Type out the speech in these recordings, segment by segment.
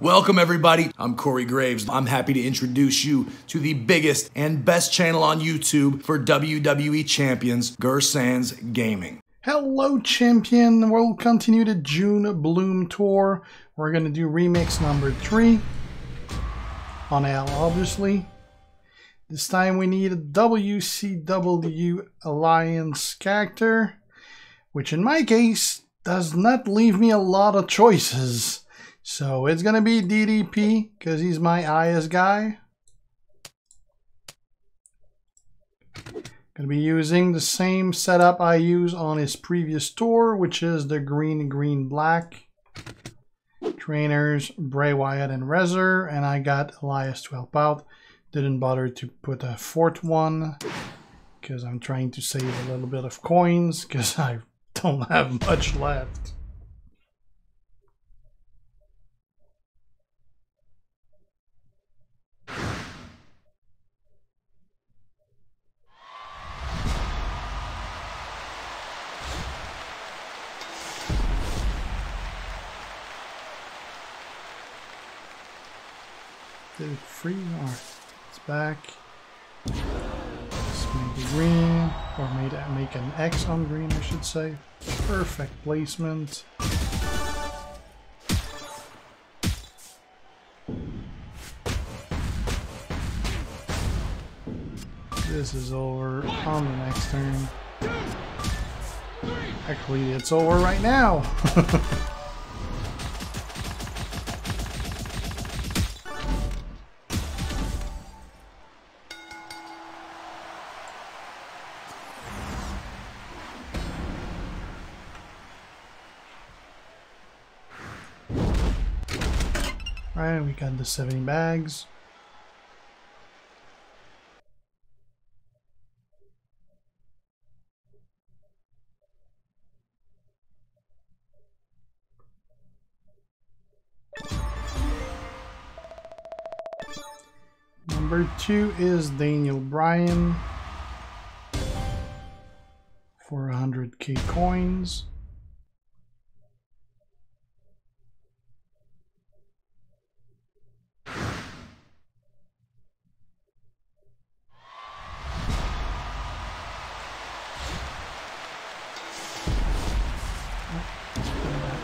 Welcome, everybody. I'm Corey Graves. I'm happy to introduce you to the biggest and best channel on YouTube for WWE champions, Guersan's Gaming. Hello, champion. We'll continue the June Bloom Tour. We're going to do remix number three on Hell, obviously. This time we need a WCW Alliance character, which in my case does not leave me a lot of choices. So it's going to be DDP because he's my IS guy. Going to be using the same setup I use on his previous tour, which is the green, green, black. Trainers, Bray Wyatt and Rezar, and I got Elias to help out. Didn't bother to put a fourth one because I'm trying to save a little bit of coins because I don't have much left. Did it free? Or it's back. Let's green, or made make an X on green, I should say. Perfect placement. This is over on the next turn. Actually, it's over right now. Alright, we got the 70 bags. Number two is Daniel Bryan for 100k coins.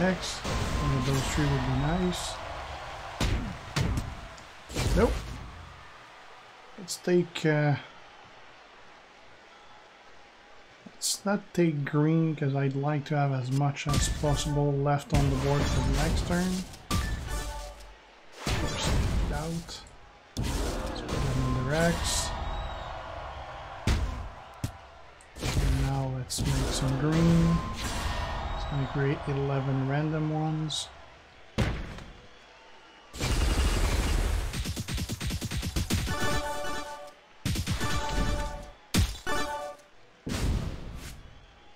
X. One of those three would be nice. Nope. Let's take... Uh, let's not take green because I'd like to have as much as possible left on the board for the next turn. Out. Let's put another X. And now let's make some green. Going create 11 random ones.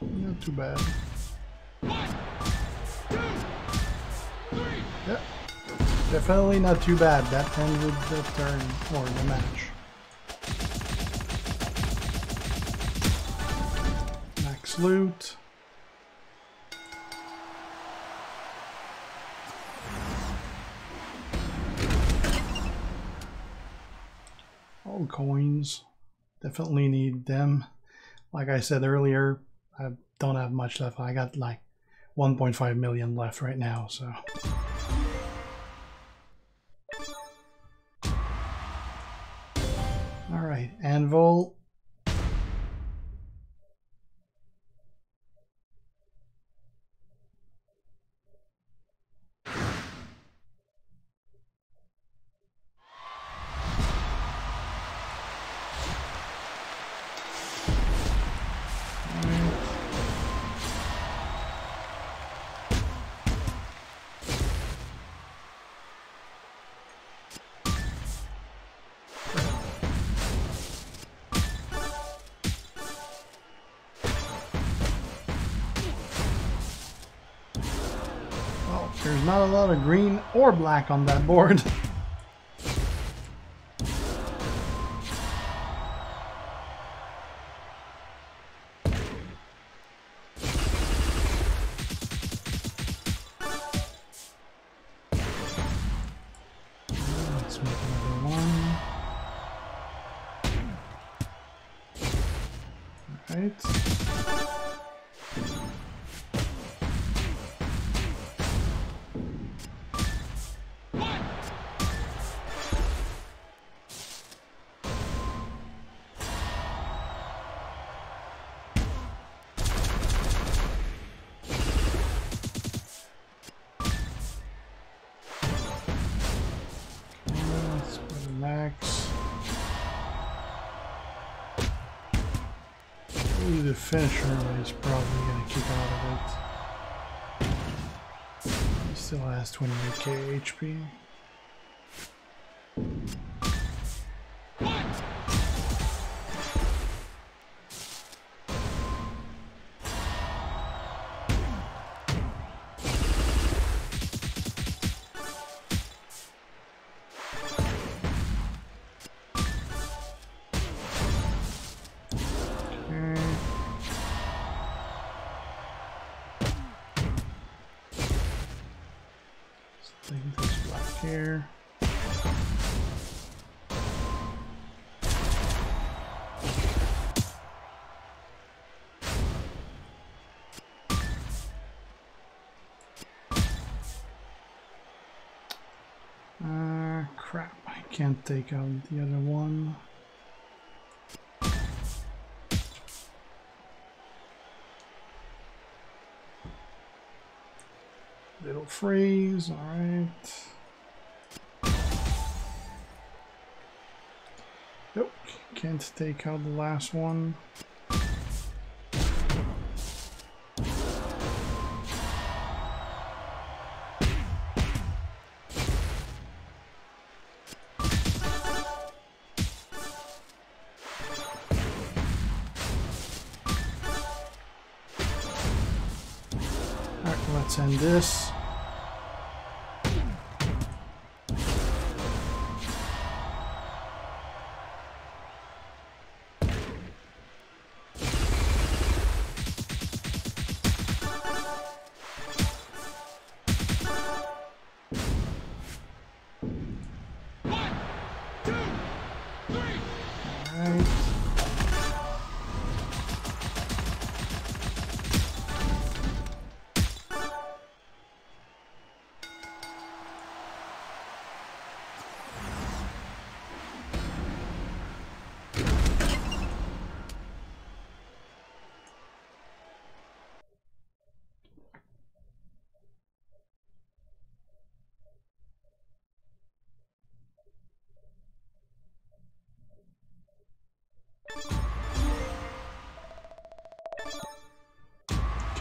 Not too bad. Yep. Definitely not too bad. That ended the uh, turn or the match. Max loot. All coins. Definitely need them. Like I said earlier, I don't have much left. I got like 1.5 million left right now, so. All right, Anvil. There's not a lot of green or black on that board. Alright. The finisher is probably gonna kick out of it. He still has 28k HP. Leave black here. Uh, crap, I can't take out the other one. Little freeze, alright. Nope, can't take out the last one. Let's end this. Alright.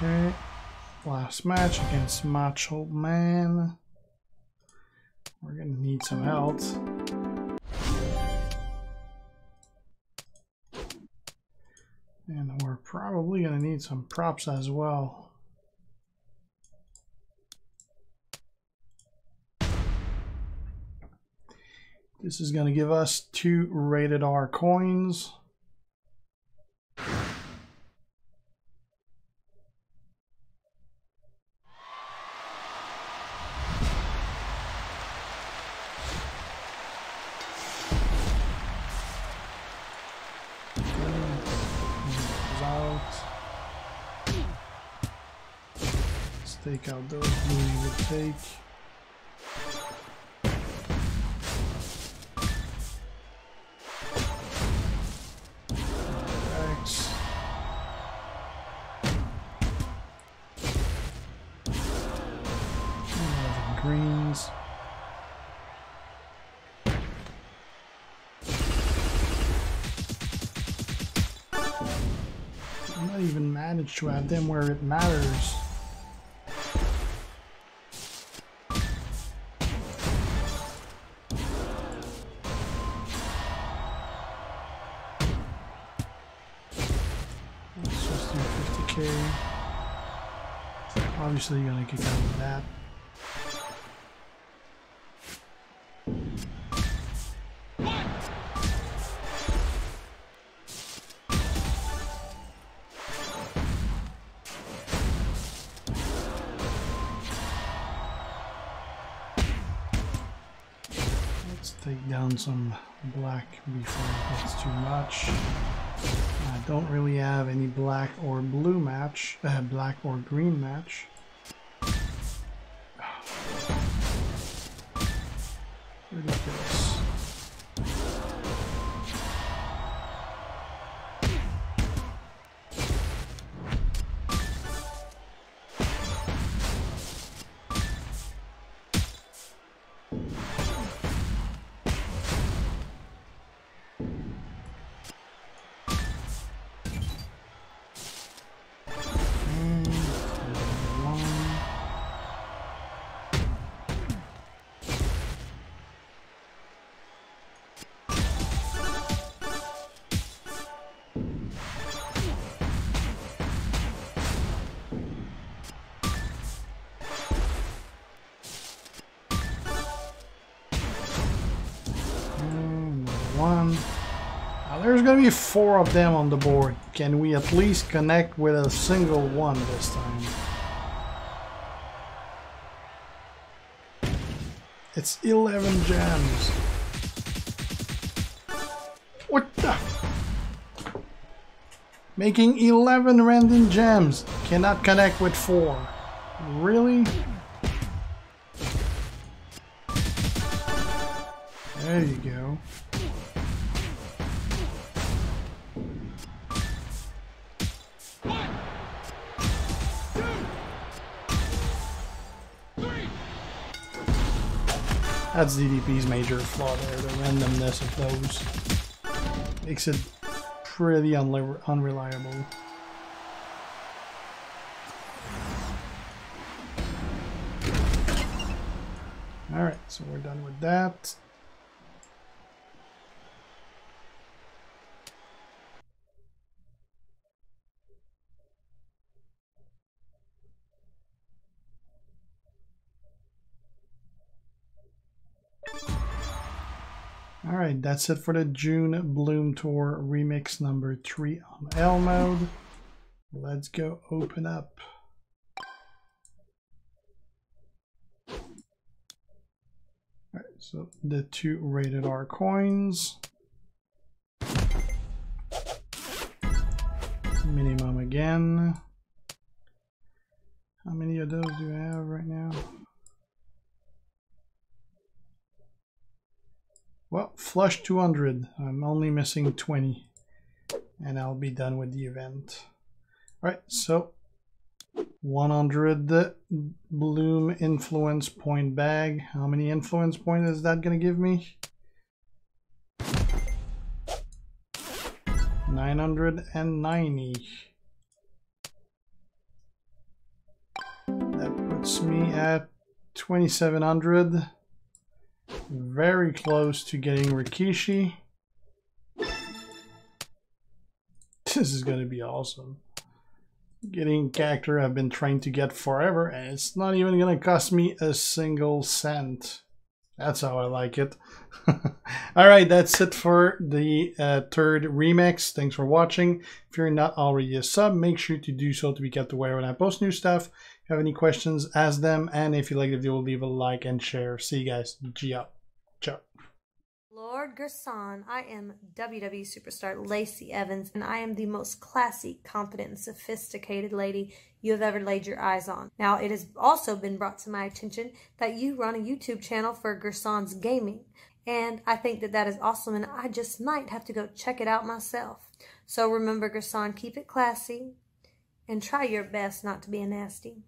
Okay. Last match against Macho Man. We're gonna need some health. And we're probably gonna need some props as well. This is gonna give us two rated R coins. Out. Let's take out those we would take. Not even managed to add them where it matters. Just do 50k. Obviously, you're gonna kick out of that. Take down some black before it gets too much. I don't really have any black or blue match, uh, black or green match. There's gonna be four of them on the board. Can we at least connect with a single one this time? It's 11 gems. What the? Making 11 random gems. Cannot connect with 4. Really? There you go. That's DDP's major flaw there, the randomness of those. Makes it pretty unreliable. Alright, so we're done with that. That's it for the June Bloom Tour remix number 3 on Hell mode. Let's go open up. Alright, so the two rated R coins. Minimum again. How many of those do I have right now? Well, flush 200. I'm only missing 20. And I'll be done with the event. Alright, so 100 Bloom influence point bag. How many influence points is that going to give me? 990. That puts me at 2700 very close to getting Rikishi. This is going to be awesome. Getting character I've been trying to get forever, and it's not even going to cost me a single cent. That's how I like it. Alright, that's it for the uh, third remix. Thanks for watching. If you're not already a sub, make sure to do so to be kept aware when I post new stuff. If you have any questions, ask them. And if you like the video, leave a like and share. See you guys. G out. Ciao. Lord Guersan, I am WWE superstar Lacey Evans, and I am the most classy, confident, and sophisticated lady you have ever laid your eyes on. Now, it has also been brought to my attention that you run a YouTube channel for Guersan's Gaming, and I think that that is awesome, and I just might have to go check it out myself. So remember, Guersan, keep it classy, and try your best not to be a nasty.